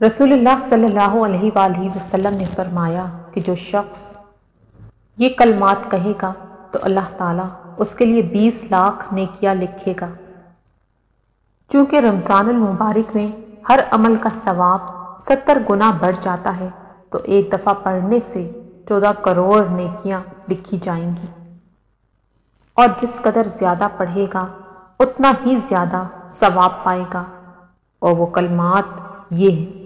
रसूलुल्लाह सल्लल्लाहु ने फरमाया कि जो शख्स ये कलमात कहेगा तो अल्लाह ताला उसके लिए बीस लाख नेकिया लिखेगा। चूँकि रमज़ान मुबारक में हर अमल का सवाब सत्तर गुना बढ़ जाता है तो एक दफ़ा पढ़ने से चौदह करोड़ नेकियाँ लिखी जाएँगी। और जिस कदर ज़्यादा पढ़ेगा, उतना ही ज़्यादा सवाब पाएगा। और वो कलमात ये है।